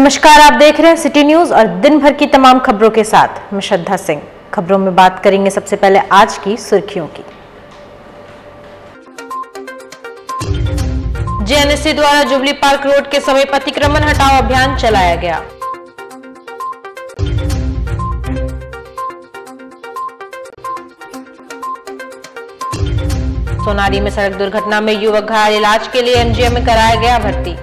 नमस्कार, आप देख रहे हैं सिटी न्यूज़ और दिन भर की तमाम खबरों के साथ मैं श्रद्धा सिंह। खबरों में बात करेंगे सबसे पहले आज की सुर्खियों की। जेएनएससी द्वारा जुबली पार्क रोड के समीप अतिक्रमण हटाओ अभियान चलाया गया। सोनारी में सड़क दुर्घटना में युवक घायल। इलाज के लिए एमजीएम में कराया गया भर्ती।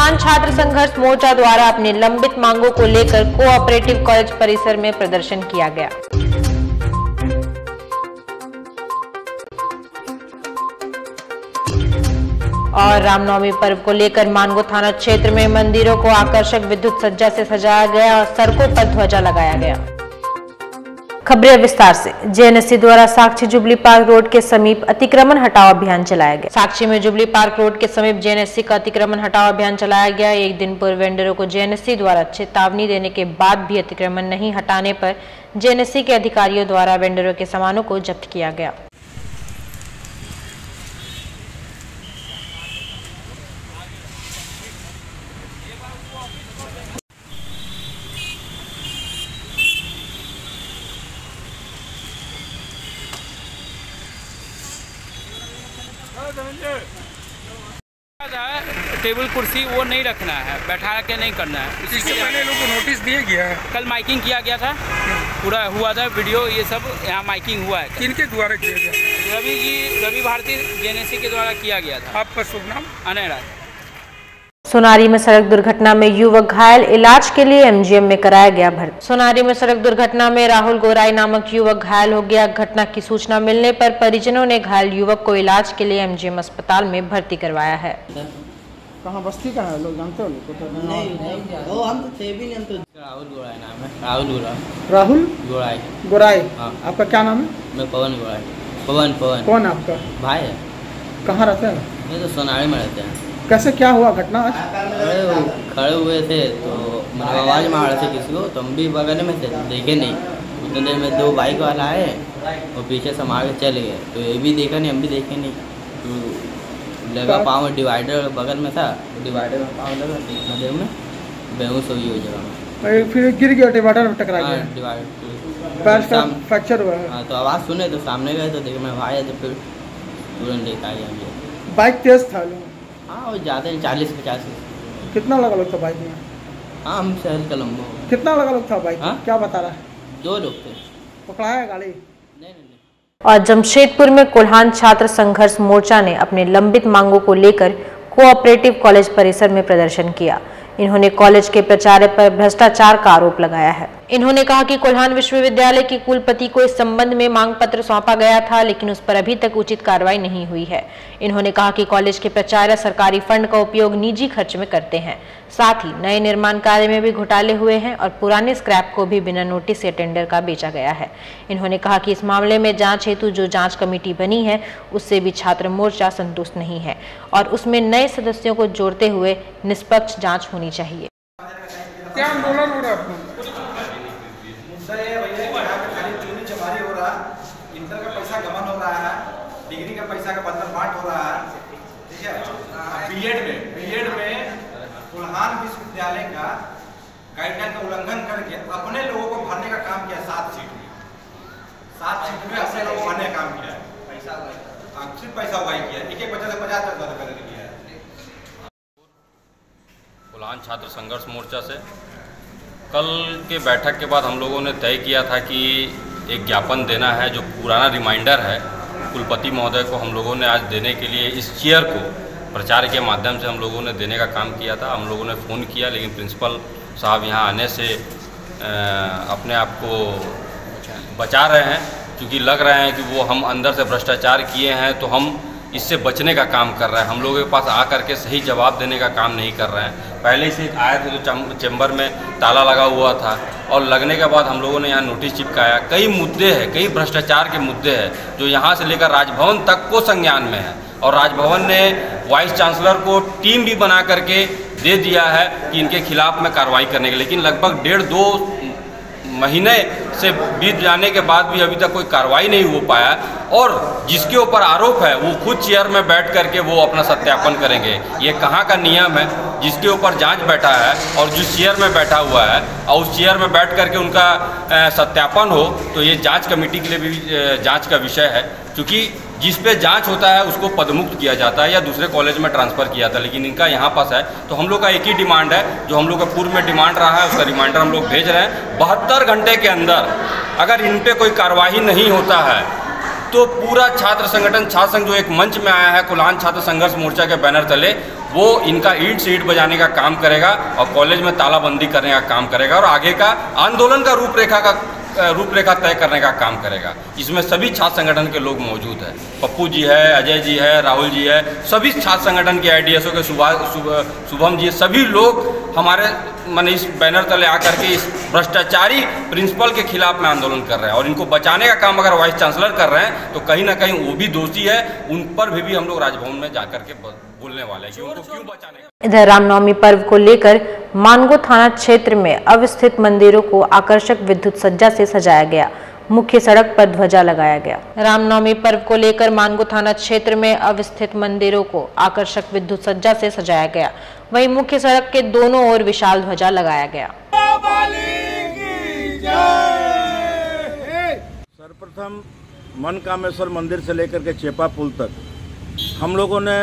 कुल्हान छात्र संघर्ष मोर्चा द्वारा अपनी लंबित मांगों को लेकर कोऑपरेटिव कॉलेज परिसर में प्रदर्शन किया गया। और रामनवमी पर्व को लेकर मानगो थाना क्षेत्र में मंदिरों को आकर्षक विद्युत सज्जा से सजाया गया और सड़कों पर ध्वजा लगाया गया। खबरें विस्तार से। जेएनएससी द्वारा साक्षी जुबली पार्क रोड के समीप अतिक्रमण हटाओ अभियान चलाया गया। साक्षी में जुबली पार्क रोड के समीप जेएनएससी का अतिक्रमण हटाओ अभियान चलाया गया। एक दिन पूर्व वेंडरों को जेएनएससी द्वारा चेतावनी देने के बाद भी अतिक्रमण नहीं हटाने पर जेएनएससी के अधिकारियों द्वारा वेंडरों के सामानों को जब्त किया गया है, टेबल कुर्सी वो नहीं रखना है बैठा के नहीं करना है। इससे पहले लोगों को नोटिस दिया गया है। कल माइकिंग किया गया था पूरा हुआ था वीडियो ये सब यहाँ माइकिंग हुआ है। किनके द्वारा किया गया? रवि जी रवि भारती जेएनएससी के द्वारा किया गया था। आपका शुभ नाम? अनय राज सोनारी में सड़क दुर्घटना में युवक घायल इलाज के लिए एमजीएम में कराया गया भर्ती। सोनारी में सड़क दुर्घटना में राहुल गोराई नामक युवक घायल हो गया। घटना की सूचना मिलने पर परिजनों ने घायल युवक को इलाज के लिए एमजीएम अस्पताल में भर्ती करवाया है। कहाँ बस्ती कहाँ है? लोग जानते हो लोग? को तो नहीं नहीं वो हम तो थे भी नहीं हम तो राहुल गोड़ाई नाम है। राहुल गोड़ा राहुल गोड़ाई। गोराई हाँ। आपका क्या नाम है? मैं पवन गोड़ाई। पवन पवन। कौन आपका? भाई है। कहाँ रहते हैं? ये तो सोनारी में रहते हैं। कैसे क्या हुआ घटना? आज अरे खड़े हुए थे तो मतलब आवाज़ मार रहे थे किसी को तो हम भी बगल में थे देखे नहीं। उतने देर में दो बाइक वाला आए और पीछे से मार के चले गए। तो ये भी देखा नहीं हम भी देखे नहीं। तो लगा पाँव डिवाइडर बगल में था डिवाइडर में पाँव लगा इतना देर में बेहोश हुई हुई जगह फिर गिर गया डिवाइडर में टकरा हाँ गया। डिवाइडर पैर का फ्रैक्चर हुआ। हाँ तो आवाज़ सुने तो सामने गए तो देखे मैं भाई तो फिर तुरंत लेकर आ गया बाइक तेज था हाँ वो ज़्यादा नहीं चालीस पचास। कितना लगा लोग था बाइक में? हाँ हम शहर कलम्बो कितना लगा लोग था बाइक हाँ? क्या बता रहा है? दो लोग थे। पकड़ाया गाड़ी? नहीं नहीं। और जमशेदपुर में कोल्हान छात्र संघर्ष मोर्चा ने अपने लंबित मांगों को लेकर कोऑपरेटिव कॉलेज परिसर में प्रदर्शन किया। इन्होंने कॉलेज के प्रचार पर भ्रष्टाचार का आरोप लगाया है। इन्होंने कहा कि कोल्हान विश्वविद्यालय के कुलपति को इस संबंध में मांग पत्र सौंपा गया था, लेकिन उस पर अभी तक उचित कार्रवाई नहीं हुई है। इन्होंने कहा कि कॉलेज के प्राचार्य सरकारी फंड का उपयोग निजी खर्च में करते हैं। साथ ही नए निर्माण कार्य में भी घोटाले हुए हैं और पुराने स्क्रैप को भी बिना नोटिस या टेंडर का बेचा गया है। इन्होंने कहा कि इस मामले में जाँच हेतु जो जाँच कमेटी बनी है, उससे भी छात्र मोर्चा संतुष्ट नहीं है और उसमें नए सदस्यों को जोड़ते हुए निष्पक्ष जाँच होनी चाहिए। क्या आंदोलन हो रहा है अपना मुद्दा ये है भैया कि यहाँ पे खाली चोरी चमारी हो रहा है इंटर का पैसा गमन हो रहा है डिग्री का पैसा का बंधन बांट हो रहा है ठीक है बीएड में बीएड में कुल्हान विश्वविद्यालय का गाइडलाइन का उल्लंघन करके अपने लोगों को भरने का काम किया सात सीट में सात सीट में अपने लोगों को भरने का काम किया है पैसा सिर्फ़ पैसा उगाई किया एक एक बच्चा से पचास पचास रुपये करके किया है कुल्हान छात्र संघर्ष मोर्चा से। कल के बैठक के बाद हम लोगों ने तय किया था कि एक ज्ञापन देना है, जो पुराना रिमाइंडर है, कुलपति महोदय को हम लोगों ने आज देने के लिए इस चेयर को प्रचार के माध्यम से हम लोगों ने देने का काम किया था। हम लोगों ने फ़ोन किया, लेकिन प्रिंसिपल साहब यहाँ आने से अपने आप को बचा रहे हैं, क्योंकि लग रहे हैं कि वो हम अंदर से भ्रष्टाचार किए हैं तो हम इससे बचने का काम कर रहा है। हम लोगों के पास आ करके सही जवाब देने का काम नहीं कर रहे हैं। पहले से आए थे चम- चैम्बर में ताला लगा हुआ था और लगने के बाद हम लोगों ने यहाँ नोटिस चिपकाया। कई मुद्दे हैं, कई भ्रष्टाचार के मुद्दे हैं जो यहाँ से लेकर राजभवन तक को संज्ञान में है। और राजभवन ने वाइस चांसलर को टीम भी बना करके दे दिया है कि इनके खिलाफ में कार्रवाई करने के लेकिन लगभग डेढ़ दो महीने से बीत जाने के बाद भी अभी तक कोई कार्रवाई नहीं हो पाया और जिसके ऊपर आरोप है, वो खुद चेयर में बैठ करके वो अपना सत्यापन करेंगे। ये कहाँ का नियम है? जिसके ऊपर जाँच बैठा है और जिस चेयर में बैठा हुआ है और उस चेयर में बैठ करके उनका सत्यापन हो तो ये जाँच कमेटी के लिए भी जाँच का विषय है। क्योंकि जिस पे जाँच होता है, उसको पदमुक्त किया जाता है या दूसरे कॉलेज में ट्रांसफ़र किया जाता है, लेकिन इनका यहाँ पास है। तो हम लोग का एक ही डिमांड है, जो हम लोग का पूर्व में डिमांड रहा है, उसका रिमाइंडर हम लोग भेज रहे हैं। बहत्तर घंटे के अंदर अगर इन पर कोई कार्रवाई नहीं होता है तो पूरा छात्र संगठन, छात्र संघ जो एक मंच में आया है कुल्हान छात्र संघर्ष मोर्चा के बैनर तले, वो इनका ईट से ईंट बजाने का काम करेगा और कॉलेज में तालाबंदी करने का काम करेगा और आगे का आंदोलन का रूपरेखा का रूपरेखा तय करने का काम करेगा। इसमें सभी छात्र संगठन के लोग मौजूद हैं। पप्पू जी है अजय जी है राहुल जी है सभी छात्र संगठन के आई के शुभम जी सभी लोग हमारे माने इस बैनर तले आकर के इस भ्रष्टाचारी प्रिंसिपल के खिलाफ में आंदोलन कर रहे हैं। और इनको बचाने का काम अगर वाइस चांसलर कर रहे हैं तो कहीं ना कहीं वो भी दोषी है। उन पर भी, भी हम लोग राजभवन में जाकर के बोलने वाले हैं। कि उनको क्यों बचाने? इधर रामनवमी पर्व को लेकर मानगो थाना क्षेत्र में अवस्थित मंदिरों को आकर्षक विद्युत सज्जा से सजाया गया। मुख्य सड़क पर ध्वजा लगाया गया। रामनवमी पर्व को लेकर मानगो थाना क्षेत्र में अवस्थित मंदिरों को आकर्षक विद्युत सज्जा से सजाया गया। वहीं मुख्य सड़क के दोनों ओर विशाल ध्वजा लगाया गया। सर्वप्रथम मन कामेश्वर मंदिर से लेकर के चेपा पुल तक हम लोगों ने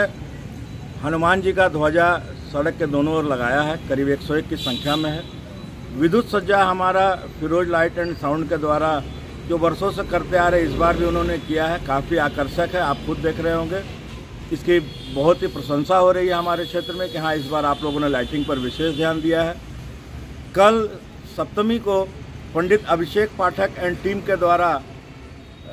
हनुमान जी का ध्वजा सड़क के दोनों ओर लगाया है, करीब 101 की संख्या में है। विद्युत सज्जा हमारा फिरोज लाइट एंड साउंड के द्वारा जो वर्षों से करते आ रहे, इस बार भी उन्होंने किया है। काफ़ी आकर्षक है, आप खुद देख रहे होंगे। इसकी बहुत ही प्रशंसा हो रही है हमारे क्षेत्र में कि हाँ इस बार आप लोगों ने लाइटिंग पर विशेष ध्यान दिया है। कल सप्तमी को पंडित अभिषेक पाठक एंड टीम के द्वारा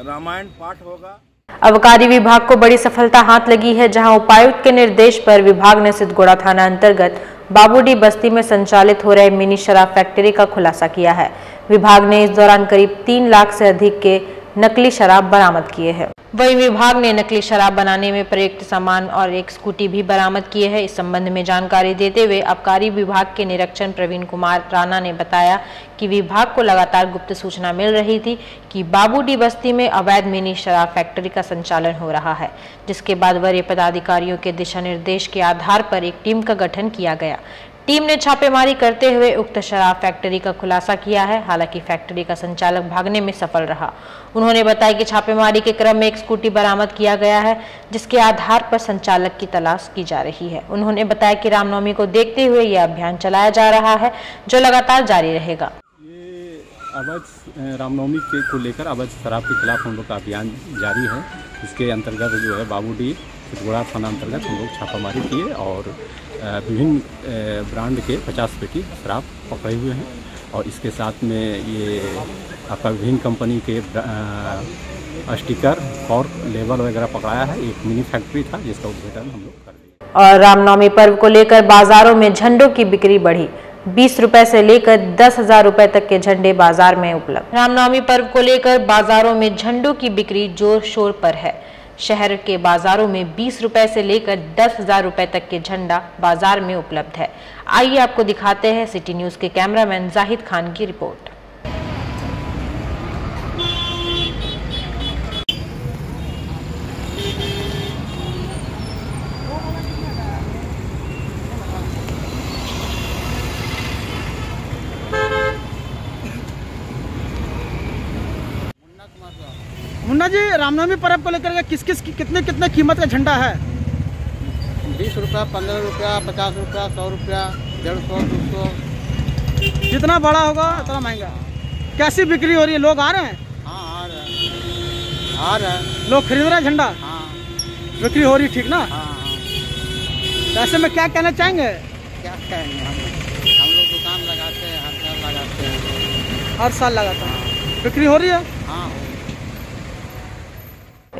रामायण पाठ होगा। अबकारी विभाग को बड़ी सफलता हाथ लगी है, जहाँ उपायुक्त के निर्देश पर विभाग ने सिद्धगोड़ा थाना अंतर्गत बाबूडी बस्ती में संचालित हो रहे मिनी शराब फैक्ट्री का खुलासा किया है। विभाग ने इस दौरान करीब तीन लाख से अधिक के नकली शराब बरामद किए हैं। वहीं विभाग ने नकली शराब बनाने में प्रयुक्त सामान और एक स्कूटी भी बरामद किए हैं। इस संबंध में जानकारी देते हुए आबकारी विभाग के निरीक्षण प्रवीण कुमार राणा ने बताया कि विभाग को लगातार गुप्त सूचना मिल रही थी कि बाबूडी बस्ती में अवैध मिनी शराब फैक्ट्री का संचालन हो रहा है, जिसके बाद वरीय पदाधिकारियों के दिशा निर्देश के आधार पर एक टीम का गठन किया गया। टीम ने छापेमारी करते हुए उक्त शराब फैक्ट्री का खुलासा किया है। हालाँकि फैक्ट्री का संचालक भागने में सफल रहा। उन्होंने बताया कि छापेमारी के क्रम में एक स्कूटी बरामद किया गया है, जिसके आधार पर संचालक की तलाश की जा रही है। उन्होंने बताया कि रामनवमी को देखते हुए यह अभियान चलाया जा रहा है, जो लगातार जारी रहेगा। अवैध रामनवमी के को लेकर अवैध शराब के खिलाफ हम लोग का अभियान जारी है। इसके अंतर्गत जो है बाबूडी चितगोड़ा थाना अंतर्गत हम लोग छापामारी किए और विभिन्न ब्रांड के 50 पेटी शराब पकड़े हुए हैं और इसके साथ में ये आपका विभिन्न कंपनी के स्टिकर और लेबल वगैरह पकड़ाया है। एक मिनी फैक्ट्री था जिसका उद्घाटन हम लोग कर दिया और रामनवमी पर्व को लेकर बाजारों में झंडों की बिक्री बढ़ी। बीस रुपए से लेकर दस हज़ार रुपए तक के झंडे बाज़ार में उपलब्ध। रामनवमी पर्व को लेकर बाजारों में झंडों की बिक्री ज़ोर शोर पर है। शहर के बाजारों में बीस रुपए से लेकर दस हज़ार रुपए तक के झंडा बाज़ार में उपलब्ध है। आइए आपको दिखाते हैं सिटी न्यूज़ के कैमरामैन जाहिद खान की रिपोर्ट। जी रामनवमी पर्व को लेकर किस किस की कितने कितने कीमत का झंडा है? बीस रुपया पंद्रह रुपया पचास रुपया सौ रुपया डेढ़ सौ दो सौ। जितना बड़ा होगा उतना महँगा। कैसी बिक्री हो रही है? लोग आ रहे हैं? हाँ आ रहे हैं। आ रहे हैं। लोग खरीद रहे हैं झंडा? हाँ। बिक्री हो रही ठीक ना? हाँ हाँ। तो ऐसे में क्या कहना चाहेंगे? क्या कहेंगे हम? हम लोग दुकान लगाते हैं हर साल लगाते हैं। हर साल लगाता हूँ। बिक्री हो रही है हाँ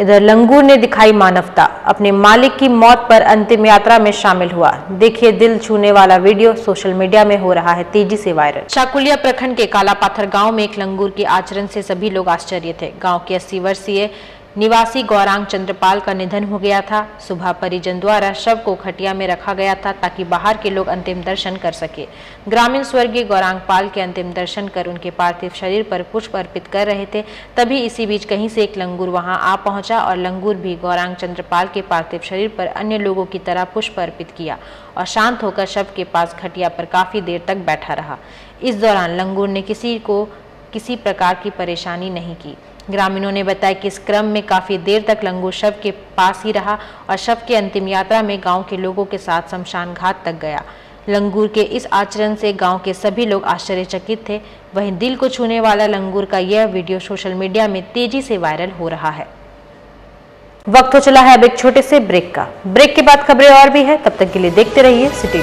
इधर लंगूर ने दिखाई मानवता। अपने मालिक की मौत पर अंतिम यात्रा में शामिल हुआ। देखिए दिल छूने वाला वीडियो सोशल मीडिया में हो रहा है तेज़ी से वायरल। शाकुलिया प्रखंड के कालापाथर गाँव में एक लंगूर के आचरण से सभी लोग आश्चर्य थे। गाँव के 80 वर्षीय निवासी गौरांग चंद्रपाल का निधन हो गया था। सुबह परिजन द्वारा शव को खटिया में रखा गया था ताकि बाहर के लोग अंतिम दर्शन कर सके। ग्रामीण स्वर्गीय गौरांग पाल के अंतिम दर्शन कर उनके पार्थिव शरीर पर पुष्प अर्पित कर रहे थे। तभी इसी बीच कहीं से एक लंगूर वहाँ आ पहुँचा और लंगूर भी गौरांग चंद्रपाल के पार्थिव शरीर पर अन्य लोगों की तरह पुष्प अर्पित किया और शांत होकर शव के पास खटिया पर काफ़ी देर तक बैठा रहा। इस दौरान लंगूर ने किसी को किसी प्रकार की परेशानी नहीं की। ग्रामीणों ने बताया कि इस क्रम में काफ़ी देर तक लंगूर शव के पास ही रहा और शव की अंतिम यात्रा में गाँव के लोगों के साथ शमशान घाट तक गया। लंगूर के इस आचरण से गाँव के सभी लोग आश्चर्यचकित थे। वहीं दिल को छूने वाला लंगूर का यह वीडियो सोशल मीडिया में तेज़ी से वायरल हो रहा है। वक्त हो चला है अब एक छोटे से ब्रेक का। ब्रेक के बाद खबरें और भी है। तब तक के लिए देखते रहिए सिटी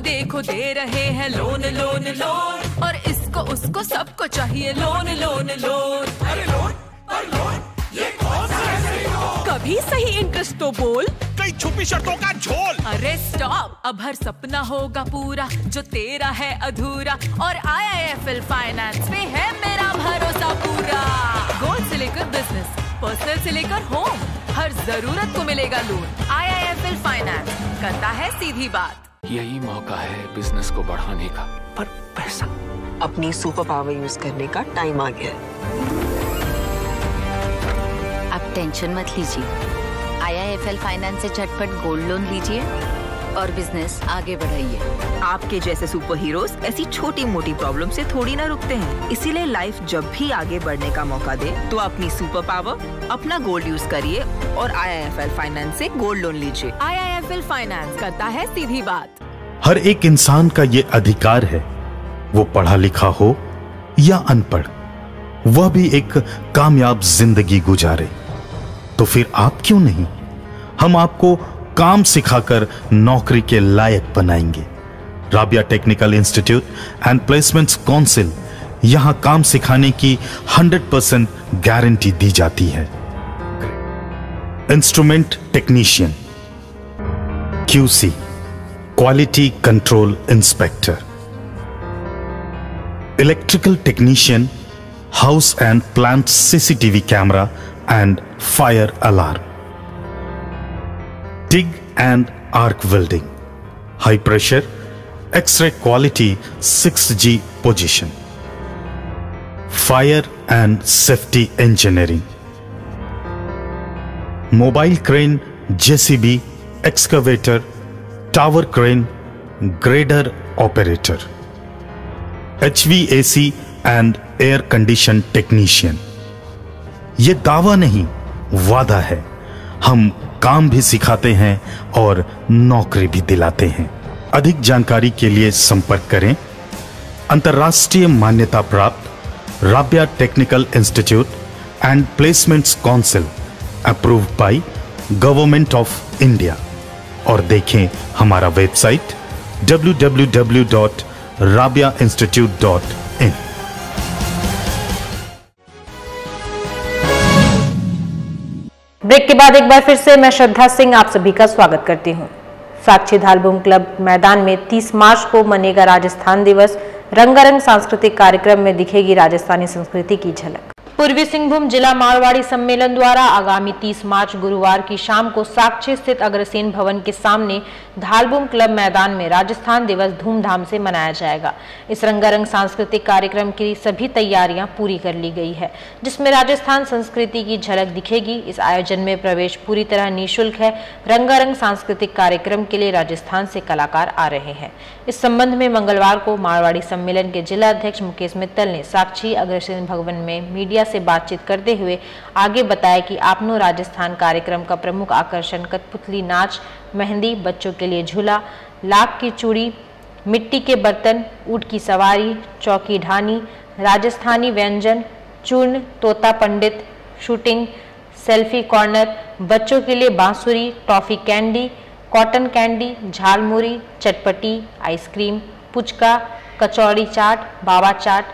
देखो दे रहे हैं लोन लोन लोन। और इसको उसको सबको चाहिए लोन लोन लोन। अरे लोन पर लोन ये कौन सा है कभी सही इंटरेस्ट तो बोल। कई छुपी शर्तों का झोल। अरे स्टॉप अब हर सपना होगा पूरा जो तेरा है अधूरा। और आईआईएफएल फाइनेंस पे है मेरा भरोसा पूरा। गोल्ड से लेकर बिज़नेस पर्सनल से लेकर होम हर ज़रूरत को मिलेगा loan I I F L finance करता है सीधी बात। यही मौका है बिज़नेस को बढ़ाने का। पर पैसा अपनी सुपर पावर यूज़ करने का टाइम आ गया है। आप टेंशन मत लीजिए। I I F L finance से झटपट गोल्ड लोन लीजिए। और बिज़नेस आगे बढ़ाइए। आपके जैसे सुपर हीरोज ऐसी छोटी मोटी प्रॉब्लम से थोड़ी ना रुकते हैं। इसीलिए लाइफ जब भी आगे बढ़ने का मौका दे तो अपनी सुपर पावर अपना गोल्ड यूज़ करिए और आईआईएफएल फाइनेंस से गोल्ड लोन लीजिए। आईआईएफएल फाइनेंस करता है सीधी बात। हर एक इंसान का ये अधिकार है, वो पढ़ा लिखा हो या अनपढ़, वह भी एक कामयाब ज़िंदगी गुजारे। तो फिर आप क्यों नहीं? हम आपको काम सिखाकर नौकरी के लायक बनाएँगे। Rabia technical institute and placements council यहाँ काम सिखाने की 100 परसेंट गारंटी दी जाती है। Instrument technician, QC, quality control inspector, electrical technician, house and plant CCTV camera and fire alarm. TIG and arc welding, high pressure, X-ray quality 6G position, fire and safety engineering, mobile crane, JCB, excavator, tower crane, grader operator, HVAC and air condition technician. ये दावा नहीं वादा है हम काम भी सिखाते हैं और नौकरी भी दिलाते हैं। अधिक जानकारी के लिए संपर्क करें। अंतर्राष्ट्रीय मान्यता प्राप्त, Rabia technical institute and placements council, approve by government of India. और देखें हमारा वेबसाइट www.rabiainstitute.in ब्रेक के बाद एक बार फिर से मैं श्रद्धा सिंह आप सभी का स्वागत करती हूँ। साक्षी धालबूम क्लब मैदान में 30 मार्च को मनेगा राजस्थान दिवस। रंगारंग सांस्कृतिक कार्यक्रम में दिखेगी राजस्थानी संस्कृति की झलक। पूर्वी सिंहभूम जिला मारवाड़ी सम्मेलन द्वारा आगामी 30 मार्च गुरुवार की शाम को साक्षी स्थित अग्रसेन भवन के सामने धालबूम क्लब मैदान में राजस्थान दिवस धूमधाम से मनाया जाएगा। इस रंगारंग सांस्कृतिक कार्यक्रम की सभी तैयारियाँ पूरी कर ली गई है, जिसमें राजस्थान संस्कृति की झलक दिखेगी। इस आयोजन में प्रवेश पूरी तरह निःशुल्क है। रंगारंग सांस्कृतिक कार्यक्रम के लिए राजस्थान से कलाकार आ रहे हैं। इस संबंध में मंगलवार को मारवाड़ी सम्मेलन के जिला अध्यक्ष मुकेश मित्तल ने साक्षी अग्रसेन भवन में मीडिया से बातचीत करते हुए आगे बताया कि आपनो राजस्थान कार्यक्रम का प्रमुख आकर्षण कठपुतली नाच, मेहंदी, बच्चों के लिए झूला, लाख की चूड़ी, मिट्टी के बर्तन, ऊँट की सवारी, चौकी ढानी, राजस्थानी व्यंजन, चूर्ण, तोता पंडित, शूटिंग, सेल्फी कॉर्नर, बच्चों के लिए बांसुरी, toffee candy, cotton candy, jhalmuri, चटपटी, आइसक्रीम, पुचका, कचौड़ी चाट बाबा चाट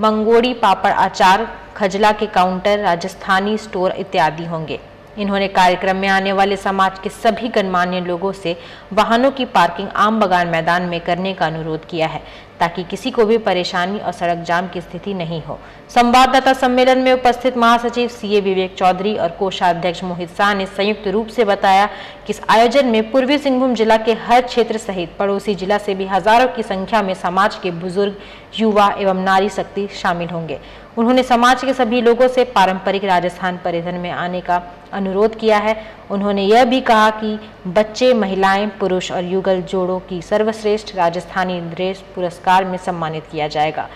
मंगोड़ी, पापड़ अचार खजला के काउंटर, राजस्थानी स्टोर इत्यादि होंगे। इन्होंने कार्यक्रम में आने वाले समाज के सभी गणमान्य लोगों से वाहनों की पार्किंग आम बगान मैदान में करने का अनुरोध किया है। ताकि किसी को भी परेशानी और सड़क जाम की स्थिति नहीं हो। संवाददाता सम्मेलन में उपस्थित महासचिव सीए विवेक चौधरी और कोषाध्यक्ष मोहित शाह ने संयुक्त रूप से बताया कि इस आयोजन में पूर्वी सिंहभूम जिला के हर क्षेत्र सहित पड़ोसी जिला से भी हज़ारों की संख्या में समाज के बुज़ुर्ग, युवा एवं नारी शक्ति शामिल होंगे। उन्होंने समाज के सभी लोगों से पारंपरिक राजस्थान परिधान में आने का अनुरोध किया है। उन्होंने यह भी कहा कि बच्चे, महिलाएँ, पुरुष और युगल जोड़ों की सर्वश्रेष्ठ राजस्थानी ड्रेस पुरस्कार में सम्मानित किया जाएगा।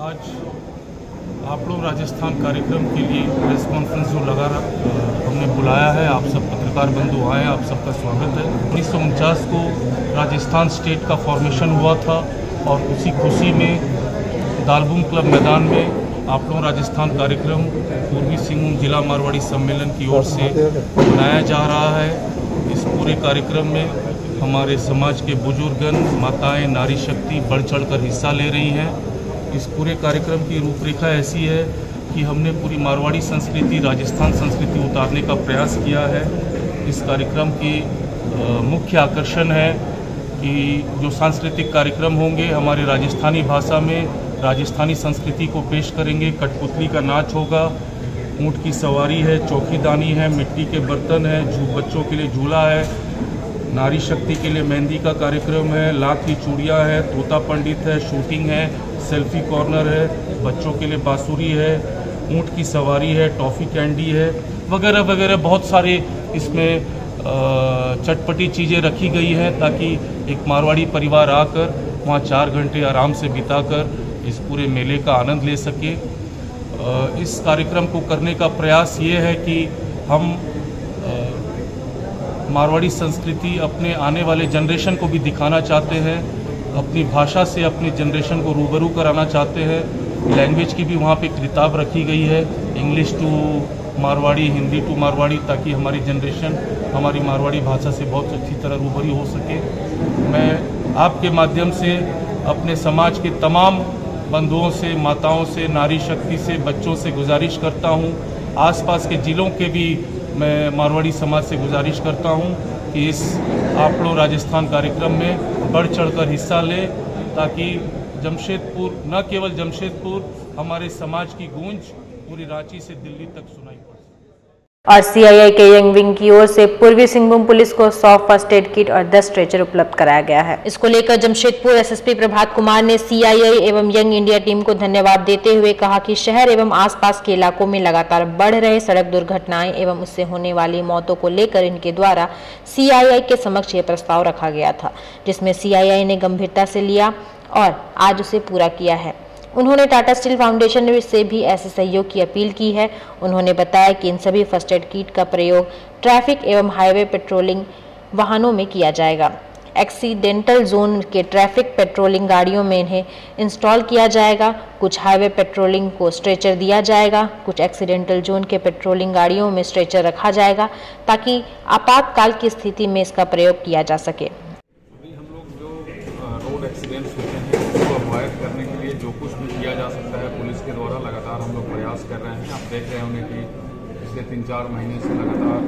आज आप लोग राजस्थान कार्यक्रम के लिए प्रेस कॉन्फ्रेंस जो लगा हमने बुलाया है। आप सब पत्रकार बंधु आए, आप सबका स्वागत है। उन्नीस सौ उनचास को राजस्थान स्टेट का फॉर्मेशन हुआ था और उसी खुशी में दालबूम क्लब मैदान में आप लोग राजस्थान कार्यक्रम पूर्वी सिंहभूम जिला मारवाड़ी सम्मेलन की ओर से मनाया जा रहा है। इस पूरे कार्यक्रम में हमारे समाज के बुजुर्गन, माताएँ, नारी शक्ति बढ़ चढ़ कर हिस्सा ले रही हैं। इस पूरे कार्यक्रम की रूपरेखा ऐसी है कि हमने पूरी मारवाड़ी संस्कृति, राजस्थान संस्कृति उतारने का प्रयास किया है। इस कार्यक्रम की मुख्य आकर्षण है कि जो सांस्कृतिक कार्यक्रम होंगे हमारे राजस्थानी भाषा में राजस्थानी संस्कृति को पेश करेंगे। कठपुतली का नाच होगा। ऊँट की सवारी है चौकीदानी है, मिट्टी के बर्तन है झू बच्चों के लिए झूला है, नारी शक्ति के लिए मेहंदी का कार्यक्रम है, लाख की चूड़ियाँ है, तोता पंडित है, शूटिंग है, सेल्फी कॉर्नर है, बच्चों के लिए बाँसुरी है, ऊँट की सवारी है, टॉफ़ी कैंडी है, वगैरह वगैरह बहुत सारे इसमें चटपटी चीज़ें रखी गई हैं ताकि एक मारवाड़ी परिवार आकर वहाँ चार घंटे आराम से बिताकर इस पूरे मेले का आनंद ले सके। इस कार्यक्रम को करने का प्रयास ये है कि हम मारवाड़ी संस्कृति अपने आने वाले जनरेशन को भी दिखाना चाहते हैं, अपनी भाषा से अपनी जनरेशन को रूबरू कराना चाहते हैं। लैंग्वेज की भी वहाँ पे किताब रखी गई है, English to Marwari, Hindi to Marwari, ताकि हमारी जनरेशन, हमारी मारवाड़ी भाषा से बहुत अच्छी तरह रूबरू हो सके। मैं आपके माध्यम से अपने समाज के तमाम बंधुओं से, माताओं से, नारी शक्ति से, बच्चों से गुजारिश करता हूँ। आसपास के ज़िलों के भी मैं मारवाड़ी समाज से गुजारिश करता हूँ कि इस आपड़ो राजस्थान कार्यक्रम में बढ़ चढ़कर हिस्सा लें, ताकि जमशेदपुर, न केवल जमशेदपुर, हमारे समाज की गूंज पूरी रांची से दिल्ली तक सुनाई और सीआईआई के यंग विंग की ओर से पूर्वी सिंहभूम पुलिस को सौ फ़र्स्ट एड किट और 10 स्ट्रेचर उपलब्ध कराया गया है। इसको लेकर जमशेदपुर एसएसपी प्रभात कुमार ने सीआईआई एवं यंग इंडिया टीम को धन्यवाद देते हुए कहा कि शहर एवं आसपास के इलाकों में लगातार बढ़ रहे सड़क दुर्घटनाएँ एवं उससे होने वाली मौतों को लेकर इनके द्वारा सीआईआई के समक्ष ये प्रस्ताव रखा गया था, जिसमें सी ने गंभीरता से लिया और आज उसे पूरा किया है। उन्होंने टाटा स्टील फाउंडेशन से भी ऐसे सहयोग की अपील की है। उन्होंने बताया कि इन सभी फ़र्स्ट एड किट का प्रयोग ट्रैफ़िक एवं हाईवे पेट्रोलिंग वाहनों में किया जाएगा। एक्सीडेंटल जोन के ट्रैफ़िक पेट्रोलिंग गाड़ियों में इन्हें इंस्टॉल किया जाएगा। कुछ हाईवे पेट्रोलिंग को स्ट्रेचर दिया जाएगा। कुछ एक्सीडेंटल जोन के पेट्रोलिंग गाड़ियों में स्ट्रेचर रखा जाएगा ताकि आपातकाल की स्थिति में इसका प्रयोग किया जा सके। उसको करने के लिए जो कुछ भी किया जा सकता है, पुलिस के द्वारा लगातार हम लोग प्रयास कर रहे हैं। आप देख रहे होंगे कि पिछले तीन चार महीने से लगातार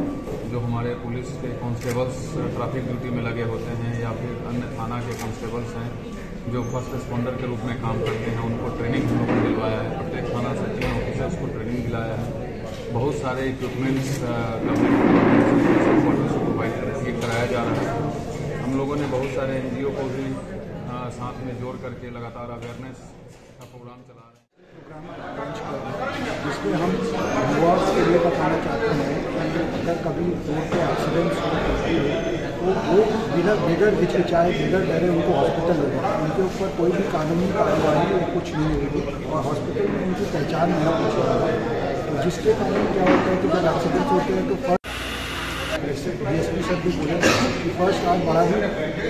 जो हमारे पुलिस के कांस्टेबल्स ट्रैफ़िक ड्यूटी में लगे होते हैं या फिर अन्य थाना के कांस्टेबल्स हैं, जो फ़र्स्ट रिस्पॉन्डर के रूप में काम करते हैं, उनको ट्रेनिंग हम लोग दिलवाया है। प्रत्येक थाना से तीन ऑफिसर्स को ट्रेनिंग दिलाया है। बहुत सारे इक्विपमेंट्स प्रोवाइड कराया जा रहा है। हम लोगों ने बहुत सारे एनजीओ को भी साथ में जोड़ करके लगातार अवेयरनेस का प्रोग्राम चला रहे हैं। जिसमें हम युवा के लिए बताना चाहते हैं कि अगर कभी रोड होती है तो वो बिना बगैर हिचकिचाए बगैर डरे उनको हॉस्पिटल ले उनके ऊपर कोई भी कानूनी कार्रवाई कुछ नहीं होगी और हॉस्पिटल में उनकी पहचान नहीं पूछी तो जिसके कारण क्या होता है कि जब एक्सीडेंट्स होते हैं तो डी एस पी सर भी बोले कि फ़र्स्ट कार बड़ा ही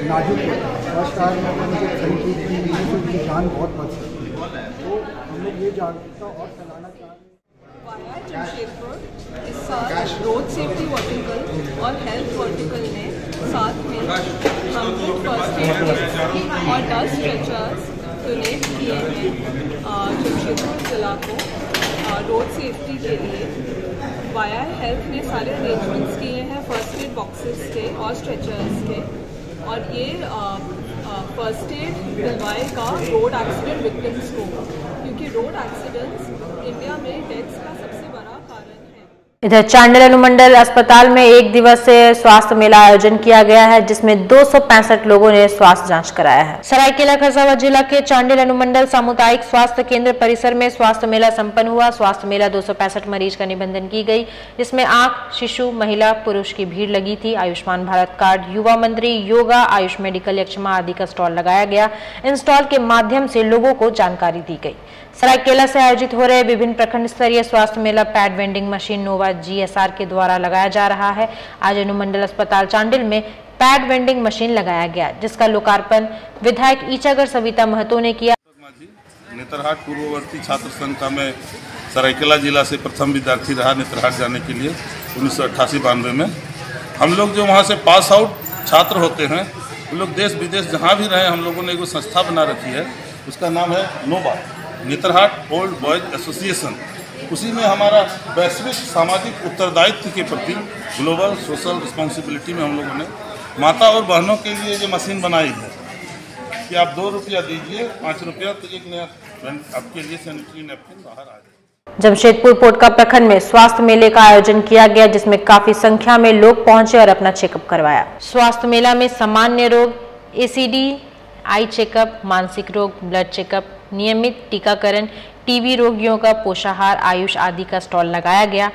नाजुक है। फ़र्स्ट में अगर मुझे चीज़ की मिली तो उनकी जान बहुत बच सकती है तो हम लोग ये जागरूकता और फैलाना चाह रहे इस साल रोड सेफ्टी वर्टिकल और हेल्थ वर्टिकल ने साथ में हम फ़र्स्ट एड और दस स्ट्रेचर्स डोनेट किए हैं जमशेदपुर ज़िला को रोड सेफ्टी के लिए। वाया हेल्थ ने सारे अरेंजमेंट्स किए हैं फ़र्स्ट एड बॉक्सेस के और स्ट्रेचर्स के। और ये फ़र्स्ट एड दिलवाएगा रोड एक्सीडेंट विक्टिम्स को। क्योंकि रोड एक्सीडेंट्स इंडिया में डेथ्स का सबसे बड़ा कारण है इधर चांडिल अनुमंडल अस्पताल में एक दिवसीय स्वास्थ्य मेला आयोजन किया गया है, जिसमें दो सौ पैंसठ लोगों ने स्वास्थ्य जाँच कराया है। सरायकेला, खरसावां जिला के चांडिल अनुमंडल सामुदायिक स्वास्थ्य केंद्र परिसर में स्वास्थ्य मेला संपन्न हुआ। स्वास्थ्य मेला दो सौ पैंसठ मरीज़ का निबंधन की गई, जिसमें आँख, शिशु, महिला, पुरुष की भीड़ लगी थी। आयुष्मान भारत कार्ड, युवा मंत्री, योगा, आयुष मेडिकल, यक्षमा आदि का स्टॉल लगाया गया। इन स्टॉल के माध्यम से लोगों को जानकारी दी गई। सरायकेला से आयोजित हो रहे विभिन्न प्रखंड स्तरीय स्वास्थ्य मेला pad vending machine NOBA GSR के द्वारा लगाया जा रहा है। आज अनुमंडल अस्पताल चांडिल में पैड वेंडिंग मशीन लगाया गया, जिसका लोकार्पण विधायक ईचागर सविता महतो ने किया। नेतरहाट पूर्ववर्ती छात्र संघ का मैं सरायकेला जिला से प्रथम विद्यार्थी रहा नेतरहाट जाने के लिए उन्नीस सौ में। हम लोग जो वहाँ से पास आउट छात्र होते हैं वो लोग देश विदेश जहाँ भी रहे, हम लोगों ने एक संस्था बना रखी है, उसका नाम है NOBA Netarhat old boys association. उसी में हमारा वैश्विक सामाजिक उत्तरदायित्व के प्रति ग्लोबल सोशल रिस्पॉन्सिबिलिटी में हम लोगों ने माता और बहनों के लिए जो मशीन बनाई है। कि आप दो रुपया दीजिए, पाँच रुपया तो एक नया आपके लिए सैनिटरी नैपकिन बाहर आ जाए। जमशेदपुर पोटका प्रखंड में स्वास्थ्य मेले का आयोजन किया गया, जिसमें काफ़ी संख्या में लोग पहुँचे और अपना चेकअप करवाया। स्वास्थ्य मेला में सामान्य रोग एसीडी आई चेकअप मानसिक रोग ब्लड चेकअप नियमित टीकाकरण टीबी रोगियों का पोषाहार आयुष आदि का स्टॉल लगाया गया।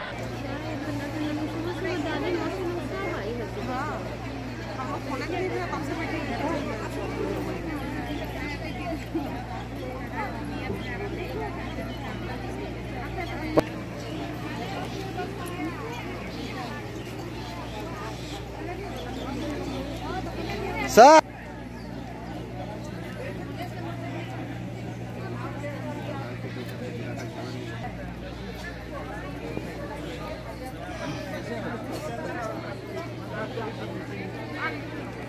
सर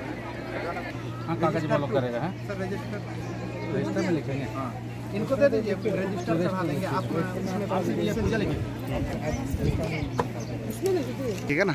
हाँ कागज़ ब्लॉक करेगा है सर रजिस्टर रजिस्टर में लिखेंगे हाँ इनको दे दीजिए फिर रजिस्टर करवा लेंगे आप इसमें बात कीजिए फिर चलेंगे ठीक है ना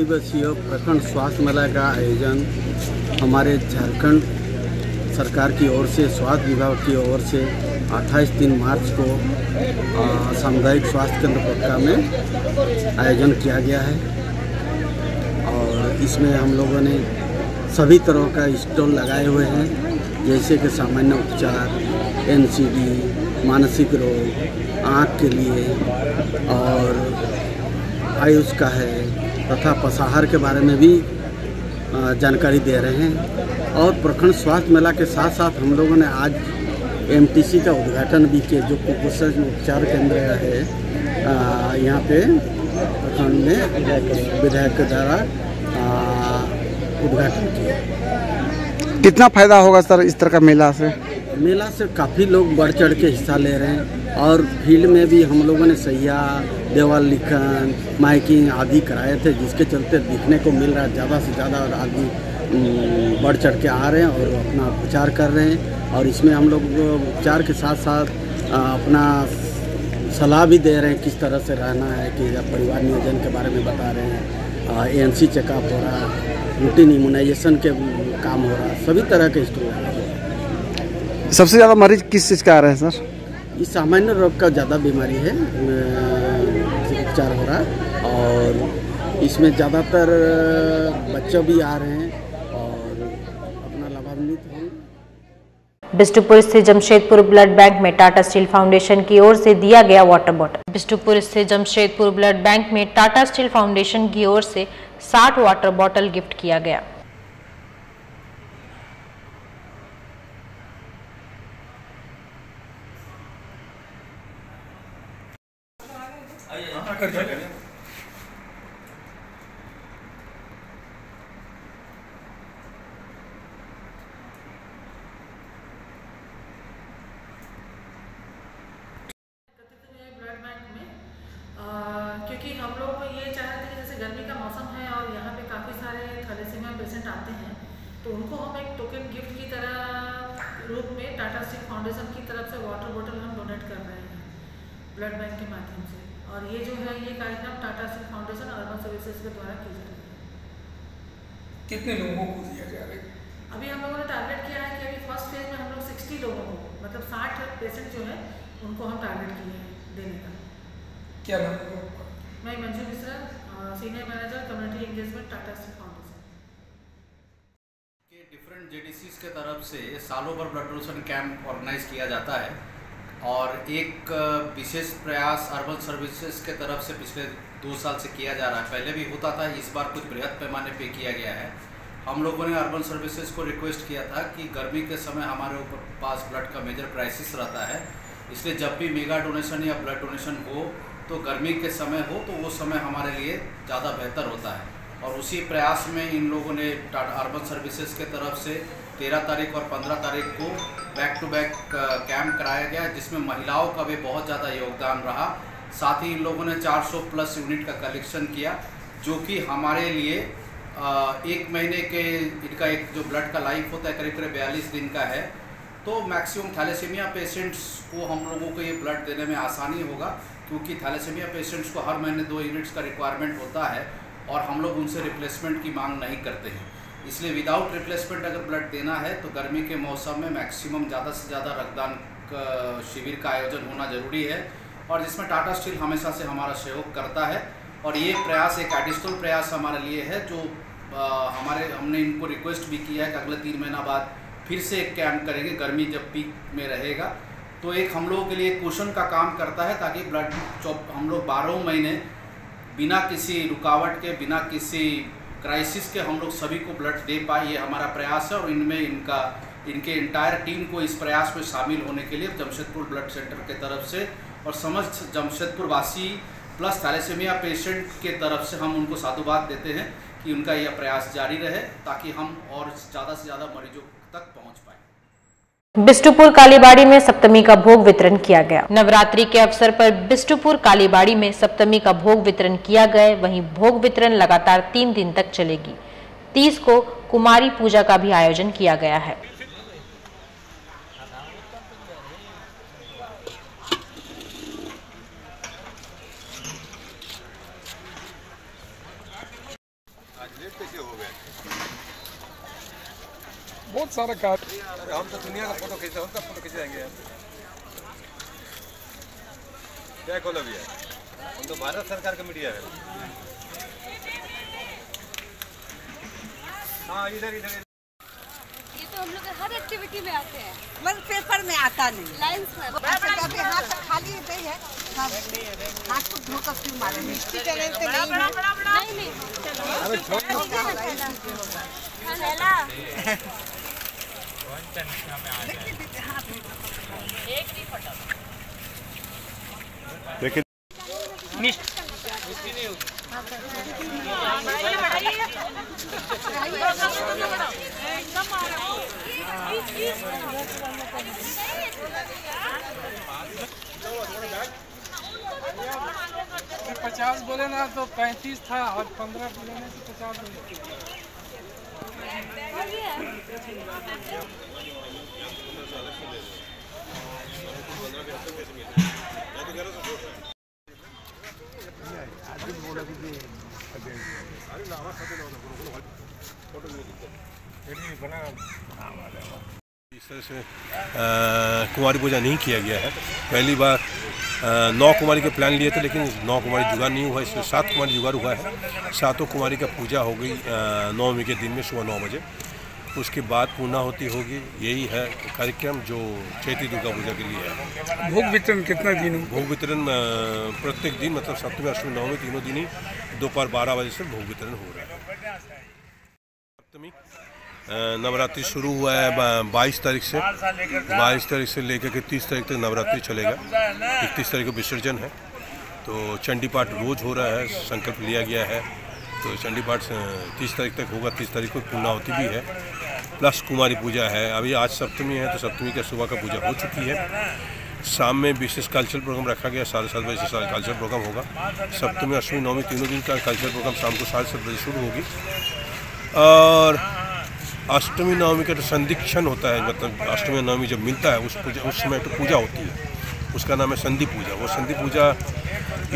दिवसीय प्रखंड स्वास्थ्य मेला का आयोजन हमारे झारखंड सरकार की ओर से, स्वास्थ्य विभाग की ओर से 28 तीन मार्च को सामुदायिक स्वास्थ्य केंद्र पक्का में आयोजन किया गया है। और इसमें हम लोगों ने सभी तरह का स्टॉल लगाए हुए हैं, जैसे कि सामान्य उपचार, एनसीडी, मानसिक रोग, आँख के लिए और आयुष का है तथा पसाहार के बारे में भी जानकारी दे रहे हैं। और प्रखंड स्वास्थ्य मेला के साथ साथ हम लोगों ने आज एमटीसी का उद्घाटन भी किया जो कुपोषण उपचार केंद्र है। यहाँ पे प्रखंड में विधायक के द्वारा उद्घाटन किया। कितना फ़ायदा होगा सर इस तरह का मेला से? मेला से काफ़ी लोग बढ़ चढ़ के हिस्सा ले रहे हैं। और फ़ील्ड में भी हम लोगों ने सैया, देवाल लिखन, माइकिंग आदि कराए थे, जिसके चलते दिखने को मिल रहा है, ज़्यादा से ज़्यादा और आदमी बढ़ चढ़ के आ रहे हैं और अपना उपचार कर रहे हैं। और इसमें हम लोग उपचार के साथ साथ अपना सलाह भी दे रहे हैं, किस तरह से रहना है, कि परिवार नियोजन के बारे में बता रहे हैं ए एन चेकअप हो रहा है रूटीन इम्यूनाइजेशन के काम हो रहा है सभी तरह के स्टोर सबसे ज़्यादा मरीज़ किस चीज़ का आ रहे हैं, सर? ये सामान्य रोग का ज़्यादा बीमारी है उपचार हो रहा और इसमें ज़्यादातर बच्चे भी आ रहे हैं और अपना लाभान्वित हो। बिष्टुपुर स्थित जमशेदपुर ब्लड बैंक में टाटा स्टील फाउंडेशन की ओर से दिया गया वाटर बॉटल। बिष्टुपुर स्थित जमशेदपुर ब्लड बैंक में टाटा स्टील फाउंडेशन की ओर से 60 वाटर बॉटल गिफ्ट किया गया ब्लड बैंक में अ, क्योंकि हम लोग ये चाह रहे थे कि जैसे गर्मी का मौसम है और यहाँ पे काफ़ी सारे थैलेसीमिया पेशेंट आते हैं तो उनको हम एक टोकन गिफ्ट की तरह रूप में टाटा स्टील फाउंडेशन की तरफ़ से वाटर बोतल हम डोनेट कर रहे हैं ब्लड बैंक के माध्यम से और ये जो है ये कार्यक्रम Tata steel foundation urban services के जा कितने लोगों को दिया जा रहा है? अभी हम लोगों ने टारगेट किया है कि अभी फ़र्स्ट फ़ेज़ में हम लोग सिक्सटी लोगों को मतलब साठ पेशेंट जो है उनको हम टारगेट किए हैं देने का। क्या नाम है मैं Manju Mishra senior manager community engagement Tata foundation के डिफरेंट जेडीसीज के तरफ़ से सालों भर ब्लड डोनेशन कैंप ऑर्गेनाइज किया जाता है और एक विशेष प्रयास अर्बन सर्विसेज़ के तरफ़ से पिछले दो साल से किया जा रहा है। पहले भी होता था, इस बार कुछ बृहद पैमाने पे किया गया है। हम लोगों ने अर्बन सर्विसेज़ को रिक्वेस्ट किया था कि गर्मी के समय हमारे ऊपर पास ब्लड का मेजर क्राइसिस रहता है। इसलिए जब भी मेगा डोनेशन या ब्लड डोनेशन हो तो गर्मी के समय हो तो वो समय हमारे लिए ज़्यादा बेहतर होता है। और उसी प्रयास में इन लोगों ने अर्बन सर्विसेज़ के तरफ़ से तेरह तारीख और पंद्रह तारीख को बैक टू बैक कैंप कराया गया, जिसमें महिलाओं का भी बहुत ज़्यादा योगदान रहा। साथ ही इन लोगों ने 400 प्लस यूनिट का कलेक्शन किया, जो कि हमारे लिए एक महीने के इनका एक जो ब्लड का लाइफ होता है, करीब करीब बयालीस दिन का है। तो मैक्सिमम थैलेसीमिया पेशेंट्स को हम लोगों को ये ब्लड देने में आसानी होगा, क्योंकि थैलेसीमिया पेशेंट्स को हर महीने दो यूनिट्स का रिक्वायरमेंट होता है और हम लोग उनसे रिप्लेसमेंट की मांग नहीं करते हैं। इसलिए विदाउट रिप्लेसमेंट अगर ब्लड देना है तो गर्मी के मौसम में मैक्सिमम ज़्यादा से ज़्यादा रक्तदान शिविर का आयोजन होना ज़रूरी है। और जिसमें टाटा स्टील हमेशा से हमारा सहयोग करता है। और ये प्रयास एक एडिशनल प्रयास हमारे लिए है जो अ, हमारे हमने इनको रिक्वेस्ट भी किया है कि अगले तीन महीना बाद फिर से एक कैंप करेंगे गर्मी जब पीक में रहेगा। तो एक हम लोगों के लिए क्वेश्चन का काम करता है ताकि ब्लड चौप हम लोग बारह महीने बिना किसी रुकावट के बिना किसी क्राइसिस के हम लोग सभी को ब्लड दे पाए ये हमारा प्रयास है। और इनमें इनका इनके इंटायर टीम को इस प्रयास में शामिल होने के लिए जमशेदपुर ब्लड सेंटर के तरफ़ से और समस्त जमशेदपुर वासी प्लस थैलेसेमिया पेशेंट के तरफ़ से हम उनको साधुवाद देते हैं कि उनका यह प्रयास जारी रहे ताकि हम और ज़्यादा से ज़्यादा मरीजों तक पहुँच पाए। बिष्टुपुर कालीबाड़ी में सप्तमी का भोग वितरण किया गया। नवरात्रि के अवसर पर बिष्टुपुर कालीबाड़ी में सप्तमी का भोग वितरण किया गया। वहीं भोग वितरण लगातार तीन दिन तक चलेगी। तीस को कुमारी पूजा का भी आयोजन किया गया है। बहुत सारा अरे हम तो दुनिया का फ़ोटो खींचते हैं उनका फ़ोटो खिंचाएँगे क्या खोलो भैया? हम तो भारत सरकार का मीडिया है। हाँ इधर इधर ये तो हम लोग हर एक्टिविटी में आते हैं। बस पेपर में आता नहीं। लाइन्स में। अच्छा, तो हाथ खाली नहीं है। हाँ, हाथ को धोकर फिर मारे? मिट्टी के रेत पे नहीं है। नहीं पचास बोले ना तो पैंतीस था और पंद्रह बोले ना तो पचास बोले। इस तरह से कुंवारी पूजा नहीं किया गया है। पहली बार नौ कुमारी के प्लान लिए थे लेकिन नौ कुमारी जुगाड़ नहीं हुआ इसमें सात कुमारी जुगाड़ हुआ है। सातों कुमारी का पूजा हो गई नौवीं के दिन में सुबह नौ बजे। उसके बाद पूर्णा होती होगी यही है कार्यक्रम जो चैती दुर्गा पूजा के लिए है। भोग वितरण कितना दिन? भोग वितरण प्रत्येक दिन मतलब सप्तमी अष्टमी नौवीं तीनों दिन ही दोपहर बारह बजे से भोग वितरण हो रहा है। नवरात्रि शुरू हुआ है बाईस तारीख से। बाईस तारीख से लेकर के तीस तारीख तक नवरात्रि चलेगा। इकतीस तारीख को विसर्जन है। तो चंडी पाठ रोज हो रहा है, संकल्प लिया गया है। तो चंडी पाठ तीस तारीख तक होगा, तीस तारीख को पूर्णावती भी है। प्लस कुमारी पूजा है। अभी आज सप्तमी है तो सप्तमी का सुबह का पूजा हो चुकी है। शाम में विशेष कल्चरल प्रोग्राम रखा गया, साढ़े सात बजे से कल्चरल प्रोग्राम होगा। सप्तमी, अष्टमी, नवमी, तीनों दिन का कल्चरल प्रोग्राम शाम को साढ़े सात बजे शुरू होगी। और अष्टमी नवमी का जो संदीक्षण होता है मतलब अष्टमी नवमी जब मिलता है, उस पूजा उस समय तो पूजा होती है। उसका नाम है संधि पूजा। वो संधि पूजा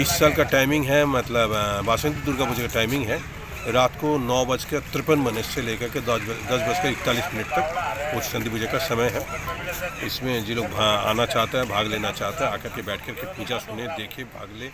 इस साल का टाइमिंग है मतलब बासंती दुर्गा पूजा का टाइमिंग है। रात को नौ बज कर तिरपन मिनट से लेकर के दस दस बज कर इकतालीस मिनट तक उस संधि पूजा का समय है। इसमें जो लोग आना चाहता है, भाग लेना चाहता है, आकर के बैठ कर के पूजा सुने, देखे, भाग ले।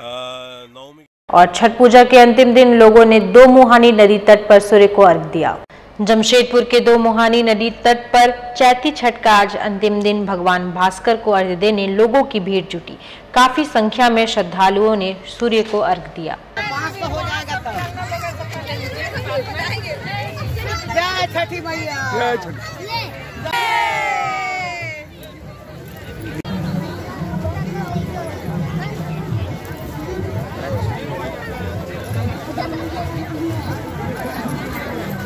नवमी और छठ पूजा के अंतिम दिन लोगों ने दो मुहानी नदी तट पर सूर्य को अर्घ दिया। जमशेदपुर के दो मोहानी नदी तट पर चैती छठ का आज अंतिम दिन। भगवान भास्कर को अर्घ्य देने लोगों की भीड़ जुटी। काफ़ी संख्या में श्रद्धालुओं ने सूर्य को अर्घ दिया।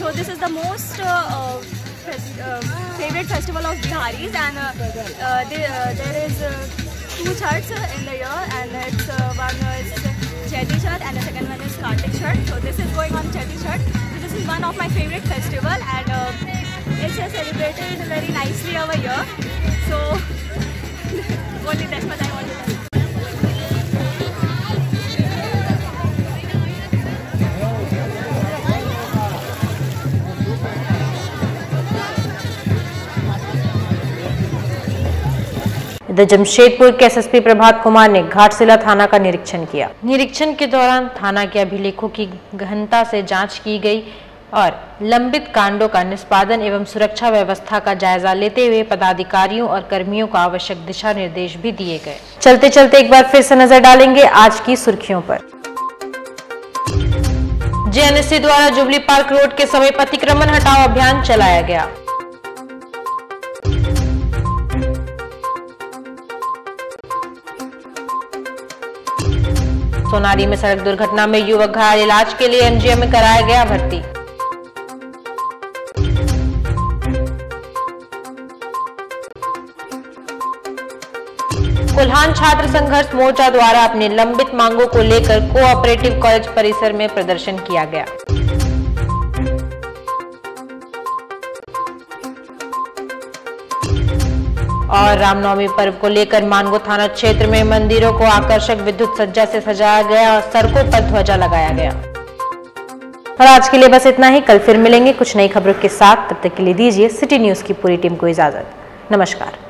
So this is the most uh, uh, uh, favorite festival of Biharis and uh, uh, there, uh, is uh, two chats in the year and it's uh, one is Chati Chat and the second one is Kartik Chat. So this is going on Chati Chat. One of my favorite festival and uh, it's uh, celebrated very nicely over here. So only that's what I want to tell. इधर जमशेदपुर के SSP Prabhat Kumar ने घाटशिला थाना का निरीक्षण किया निरीक्षण के दौरान थाना के अभिलेखों की गहनता से जाँच की गई और लंबित कांडों का निष्पादन एवं सुरक्षा व्यवस्था का जायजा लेते हुए पदाधिकारियों और कर्मियों को आवश्यक दिशा निर्देश भी दिए गए। चलते चलते एक बार फिर से नज़र डालेंगे आज की सुर्खियों पर। जेएनएससी द्वारा जुबली पार्क रोड के समय अतिक्रमण हटाओ अभियान चलाया गया। सोनारी में सड़क दुर्घटना में युवक घायल, इलाज के लिए एमजीएम में कराया गया भर्ती। कुल्हान छात्र संघर्ष मोर्चा द्वारा अपनी लंबित मांगों को लेकर कोऑपरेटिव कॉलेज परिसर में प्रदर्शन किया गया। और रामनवमी पर्व को लेकर मानगो थाना क्षेत्र में मंदिरों को आकर्षक विद्युत सज्जा से सजाया गया और सड़कों पर ध्वजा लगाया गया। और आज के लिए बस इतना ही। कल फिर मिलेंगे कुछ नई खबरों के साथ। तब तक के लिए दीजिए सिटी न्यूज़ की पूरी टीम को इजाज़त। नमस्कार।